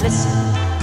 Listen.